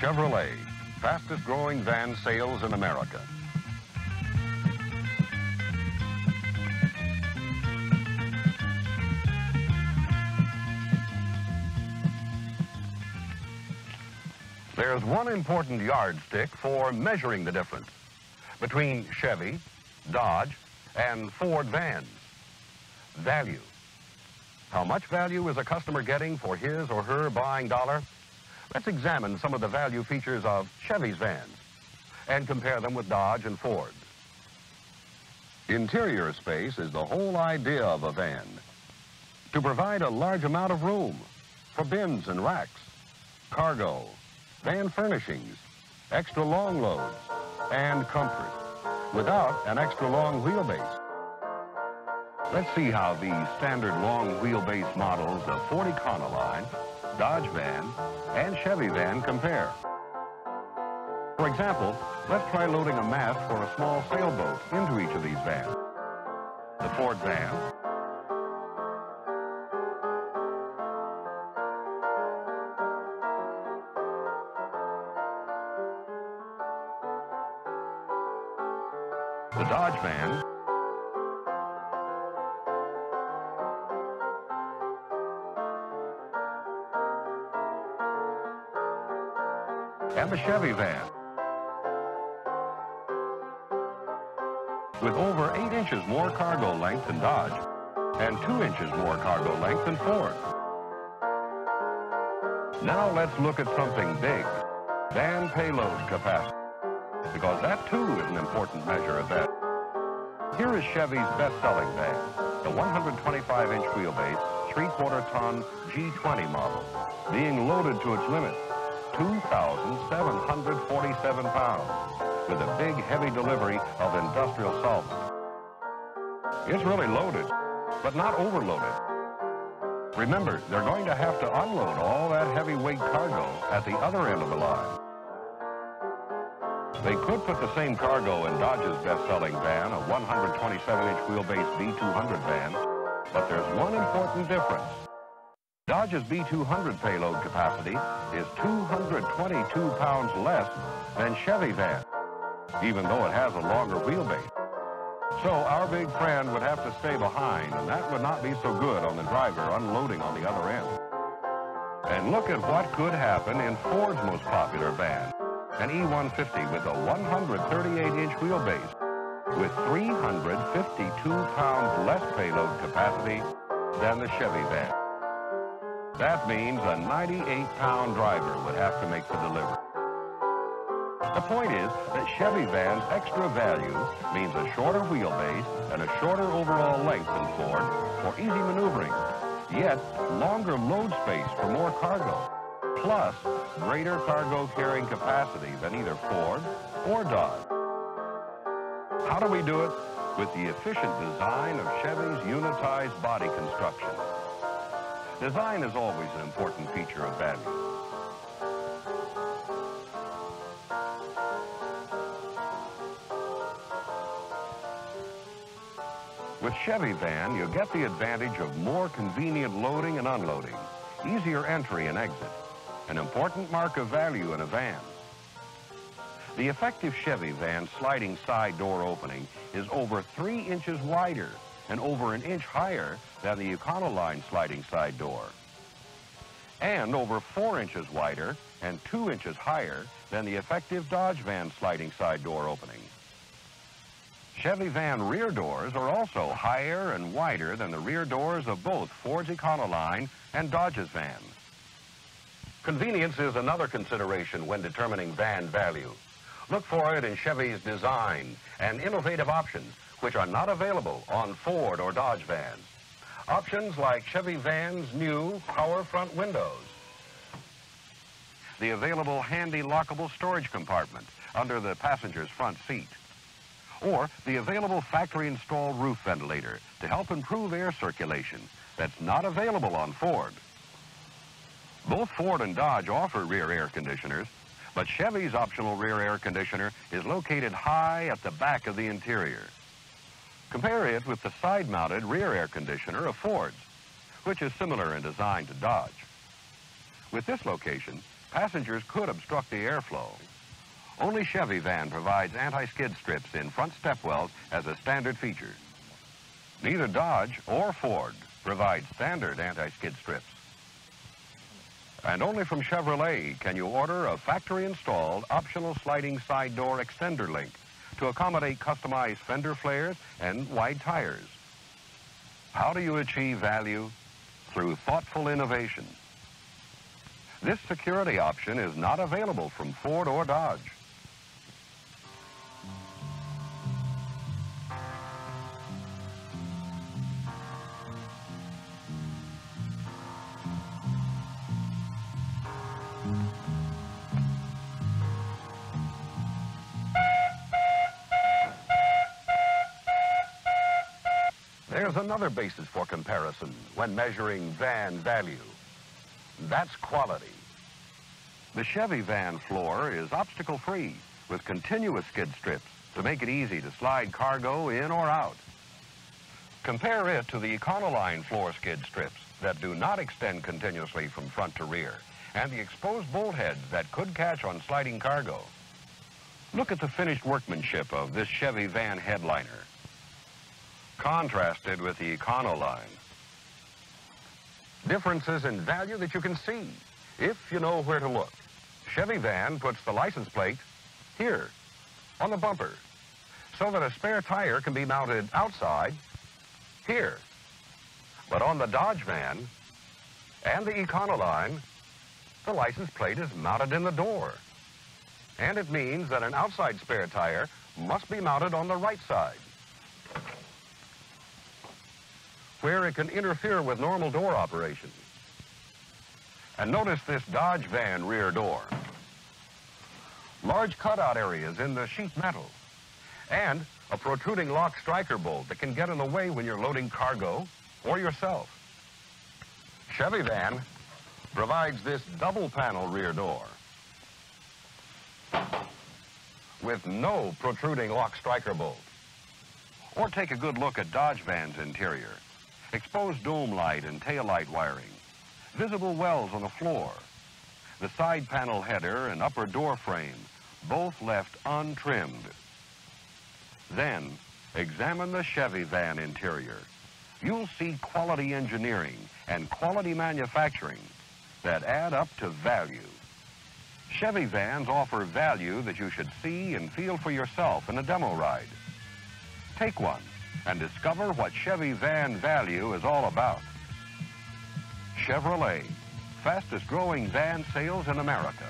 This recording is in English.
Chevrolet, fastest growing van sales in America. There's one important yardstick for measuring the difference between Chevy, Dodge, and Ford vans. Value. How much value is a customer getting for his or her buying dollar? Let's examine some of the value features of Chevy's vans and compare them with Dodge and Ford. Interior space is the whole idea of a van. To provide a large amount of room for bins and racks, cargo, van furnishings, extra long loads, and comfort without an extra long wheelbase. Let's see how the standard long wheelbase models of Ford Econoline, Dodge van, and Chevy van compare. For example, let's try loading a mast for a small sailboat into each of these vans. The Ford van, the Dodge van, and the Chevy van. With over 8 inches more cargo length than Dodge and 2 inches more cargo length than Ford. Now let's look at something big, van payload capacity, because that too is an important measure of that. Here is Chevy's best-selling van, the 125-inch wheelbase, three-quarter ton G20 model, being loaded to its limit, 2,747 pounds, with a big, heavy delivery of industrial solvent. It's really loaded, but not overloaded. Remember, they're going to have to unload all that heavyweight cargo at the other end of the line. They could put the same cargo in Dodge's best-selling van, a 127-inch wheelbase B200 van, but there's one important difference. Dodge's B200 payload capacity is 222 pounds less than Chevy van, even though it has a longer wheelbase. So our big friend would have to stay behind, and that would not be so good on the driver unloading on the other end. And look at what could happen in Ford's most popular van, an E150 with a 138-inch wheelbase with 352 pounds less payload capacity than the Chevy van. That means a 98-pound driver would have to make the delivery. The point is that Chevy van's extra value means a shorter wheelbase and a shorter overall length than Ford for easy maneuvering, yet longer load space for more cargo, plus greater cargo carrying capacity than either Ford or Dodge. How do we do it? With the efficient design of Chevy's unitized body construction. Design is always an important feature of value. With Chevy van, you get the advantage of more convenient loading and unloading, easier entry and exit, an important mark of value in a van. The effective Chevy van sliding side door opening is over three inches wider and over an inch higher than the Econoline sliding side door, and over four inches wider and two inches higher than the effective Dodge van sliding side door opening. Chevy van rear doors are also higher and wider than the rear doors of both Ford's Econoline and Dodge's van. Convenience is another consideration when determining van value. Look for it in Chevy's design and innovative options, which are not available on Ford or Dodge vans. Options like Chevy van's new power front windows, the available handy lockable storage compartment under the passenger's front seat, or the available factory-installed roof ventilator to help improve air circulation that's not available on Ford. Both Ford and Dodge offer rear air conditioners, but Chevy's optional rear air conditioner is located high at the back of the interior. Compare it with the side-mounted rear air conditioner of Ford's, which is similar in design to Dodge. With this location, Passengers could obstruct the airflow. Only Chevy van provides anti-skid strips in front stepwells as a standard feature. Neither Dodge or Ford provide standard anti-skid strips. And only from Chevrolet can you order a factory-installed optional sliding side door extender link to accommodate customized fender flares and wide tires. How do you achieve value? Through thoughtful innovation. This security option is not available from Ford or Dodge. There's another basis for comparison when measuring van value. That's quality. The Chevy van floor is obstacle-free with continuous skid strips to make it easy to slide cargo in or out. Compare it to the Econoline floor skid strips that do not extend continuously from front to rear and the exposed bolt heads that could catch on sliding cargo. Look at the finished workmanship of this Chevy van headliner contrasted with the Econoline. Differences in value that you can see if you know where to look. Chevy van puts the license plate here on the bumper so that a spare tire can be mounted outside here. But on the Dodge van and the Econoline, the license plate is mounted in the door. And it means that an outside spare tire must be mounted on the right side where it can interfere with normal door operation. And notice this Dodge van rear door. Large cutout areas in the sheet metal. And a protruding lock striker bolt that can get in the way when you're loading cargo or yourself. Chevy van provides this double panel rear door with no protruding lock striker bolt. Or take a good look at Dodge van's interior. Exposed dome light and tail light wiring. Visible wells on the floor. The side panel header and upper door frame, both left untrimmed. Then, examine the Chevy van interior. You'll see quality engineering and quality manufacturing that add up to value. Chevy vans offer value that you should see and feel for yourself in a demo ride. Take one and discover what Chevy van value is all about. Chevrolet, fastest growing van sales in America.